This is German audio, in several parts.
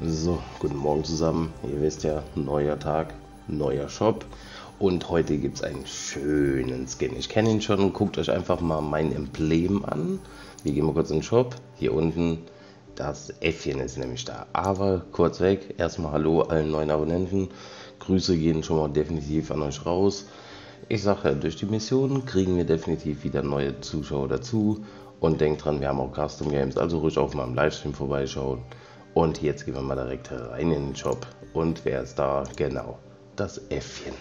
So, guten Morgen zusammen. Ihr wisst ja, neuer Tag, neuer Shop. Und heute gibt es einen schönen Skin. Ich kenne ihn schon. Guckt euch einfach mal mein Emblem an. Wir gehen mal kurz in den Shop. Hier unten das Äffchen ist nämlich da. Aber kurz weg. Erstmal Hallo allen neuen Abonnenten. Grüße gehen schon mal definitiv an euch raus. Ich sage ja, durch die Mission kriegen wir definitiv wieder neue Zuschauer dazu. Und denkt dran, wir haben auch Custom Games, also ruhig auf meinem Livestream vorbeischauen. Und jetzt gehen wir mal direkt rein in den Shop. Und wer ist da? Genau, das Äffchen.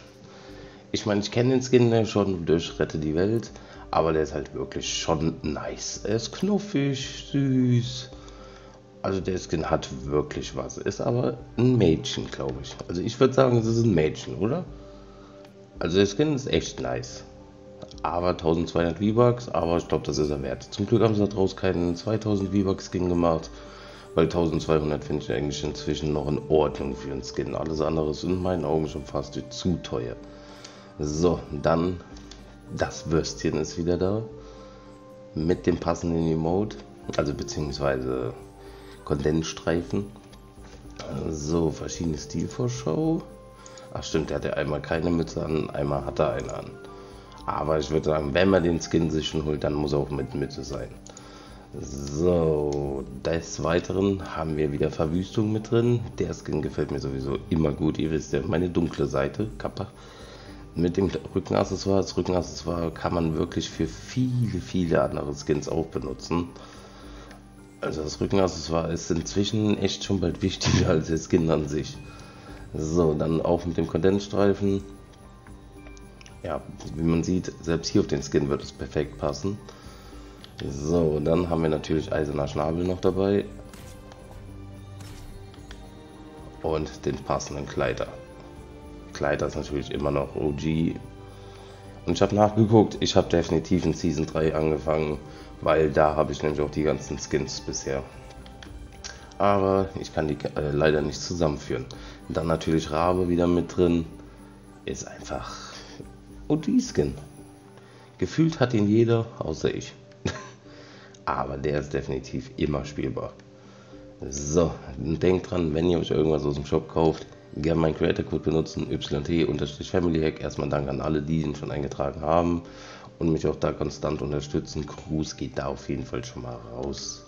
Ich meine, ich kenne den Skin schon durch Rette die Welt, aber der ist halt wirklich schon nice. Er ist knuffig, süß. Also der Skin hat wirklich was. Ist aber ein Mädchen, glaube ich. Also ich würde sagen, es ist ein Mädchen, oder? Also der Skin ist echt nice. Aber 1200 V-Bucks, aber ich glaube, das ist er wert. Zum Glück haben sie daraus keinen 2000 V-Bucks Skin gemacht. Weil 1200 finde ich eigentlich inzwischen noch in Ordnung für einen Skin. Alles andere ist in meinen Augen schon fast zu teuer. So, dann das Würstchen ist wieder da. Mit dem passenden Emote. Also beziehungsweise Kondensstreifen. So, verschiedene Stilvorschau. Ach stimmt, der hatte einmal keine Mütze an, einmal hat er eine an. Aber ich würde sagen, wenn man den Skin sich schon holt, dann muss er auch mit Mütze sein. So, des Weiteren haben wir wieder Verwüstung mit drin. Der Skin gefällt mir sowieso immer gut. Ihr wisst ja, meine dunkle Seite, Kappa. Mit dem Rückenaccessoire. Das Rückenaccessoire kann man wirklich für viele, viele andere Skins auch benutzen. Also das Rückenaccessoire ist inzwischen echt schon bald wichtiger als der Skin an sich. So, dann auch mit dem Kondensstreifen. Ja, wie man sieht, selbst hier auf den Skin wird es perfekt passen. So, dann haben wir natürlich Eiserner Schnabel noch dabei. Und den passenden Kleider. Kleider ist natürlich immer noch OG. Und ich habe nachgeguckt, ich habe definitiv in Season 3 angefangen weil da habe ich nämlich auch die ganzen Skins bisher. Aber ich kann die äh, leider nicht zusammenführen. Dann natürlich Rabe wieder mit drin. Ist einfach OG-Skin. Gefühlt hat ihn jeder, außer ich. Aber der ist definitiv immer spielbar. So, denkt dran, wenn ihr euch irgendwas aus dem Shop kauft, gerne meinen Creator Code benutzen, YT-Family Erstmal Dank an alle, die ihn schon eingetragen haben und mich auch da konstant unterstützen. Gruß geht da auf jeden Fall schon mal raus.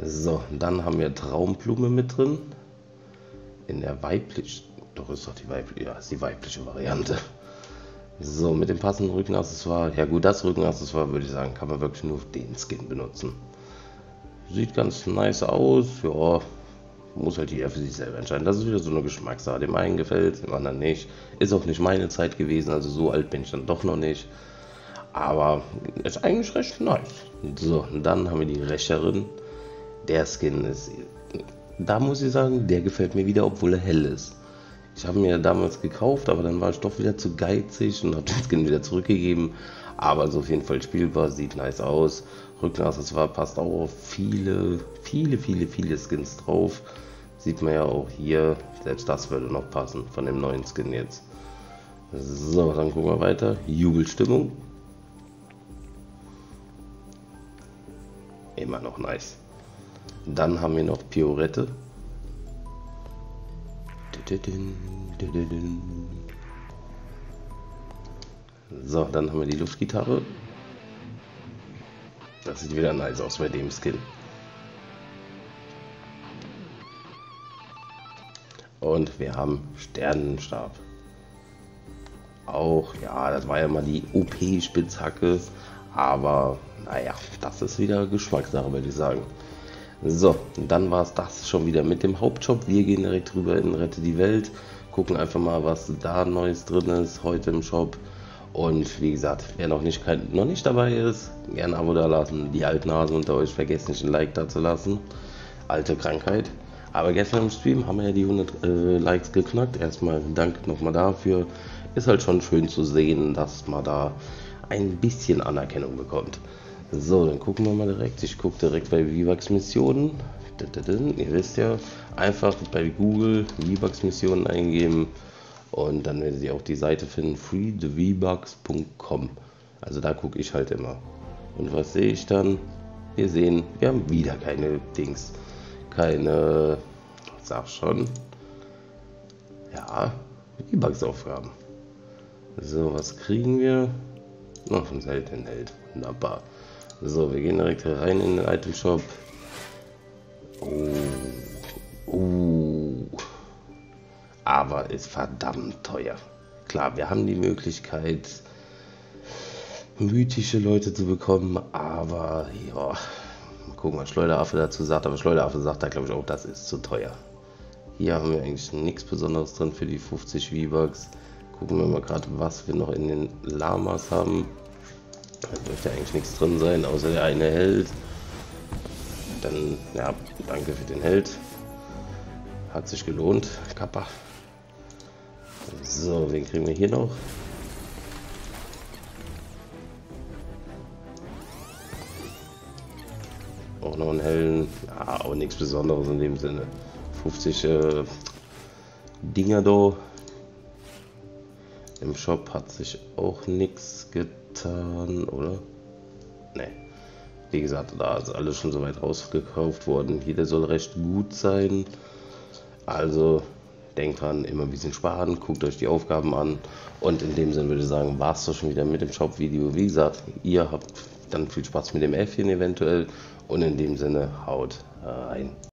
So, dann haben wir Traumblume mit drin. In der weiblichen, doch ist doch die weibliche, ja, ist die weibliche Variante. So, mit dem passenden Rückenaccessoire, ja gut, das Rückenaccessoire würde ich sagen, kann man wirklich nur den Skin benutzen. Sieht ganz nice aus, ja, muss halt jeder für sich selber entscheiden. Das ist wieder so eine Geschmackssache. Dem einen gefällt, dem anderen nicht. Ist auch nicht meine Zeit gewesen, also so alt bin ich dann doch noch nicht. Aber ist eigentlich recht nice. So, dann haben wir die Rächerin. Der Skin ist. Da muss ich sagen, der gefällt mir wieder, obwohl er hell ist. Ich habe mir damals gekauft, aber dann war ich doch wieder zu geizig und habe den Skin wieder zurückgegeben. Aber ist auf jeden Fall spielbar, sieht nice aus. Rückenaccessoire passt auch auf viele, viele, viele, viele Skins drauf. Sieht man ja auch hier. Selbst das würde noch passen von dem neuen Skin jetzt. So, dann gucken wir weiter. Jubelstimmung. Immer noch nice. Dann haben wir noch Piorette. So, dann haben wir die Luftgitarre. Das sieht wieder nice aus bei dem Skin. Und wir haben Sternenstab. Auch, ja, das war ja mal die OP-Spitzhacke. Aber naja, das ist wieder Geschmackssache, würde ich sagen. So, dann war es das schon wieder mit dem Hauptshop. Wir gehen direkt rüber in Rette die Welt, gucken einfach mal, was da Neues drin ist heute im Shop. Und wie gesagt, wer noch nicht, noch nicht dabei ist, gerne ein Abo da lassen. Die alten Hasen unter euch vergessen nicht ein Like da zu lassen. Alte Krankheit. Aber gestern im Stream haben wir ja die 100 äh, Likes geknackt. Erstmal danke nochmal dafür. Ist halt schon schön zu sehen, dass man da ein bisschen Anerkennung bekommt. So, dann gucken wir mal direkt. Ich gucke direkt bei VIVAX Missionen. Ihr wisst ja, einfach bei Google VIVAX Missionen eingeben und dann werdet ihr auch die Seite finden, freetheVBucks.com. Also da gucke ich halt immer. Und was sehe ich dann? Wir sehen, wir haben wieder keine Dings, keine sag schon. Ja, E-Bugs-Aufgaben. So, was kriegen wir? Noch ein seltenen Held. Wunderbar. So, wir gehen direkt rein in den Item Shop. Oh. Uh. Aber ist verdammt teuer. Klar, wir haben die Möglichkeit, mythische Leute zu bekommen, aber ja, gucken, was Schleuderaffe dazu sagt. Aber Schleuderaffe sagt da, glaube ich, auch, das ist zu teuer. Hier haben wir eigentlich nichts Besonderes drin für die 50 V-Bucks. Gucken wir mal gerade, was wir noch in den Lamas haben. Da dürfte eigentlich nichts drin sein, außer der eine Held. Dann, ja, danke für den Held. Hat sich gelohnt. Kappa. So, wen kriegen wir hier noch? Auch noch einen hellen. Ja, auch nichts Besonderes in dem Sinne. 50 äh, Dinger da. Im Shop hat sich auch nichts getan, oder? Ne. Wie gesagt, da ist alles schon soweit ausgekauft worden. Hier soll recht gut sein. Also denkt dran, immer ein bisschen sparen, guckt euch die Aufgaben an. Und in dem Sinne würde ich sagen, war es doch schon wieder mit dem Shop-Video. Wie gesagt, ihr habt dann viel Spaß mit dem Äffchen eventuell. Und in dem Sinne, haut rein.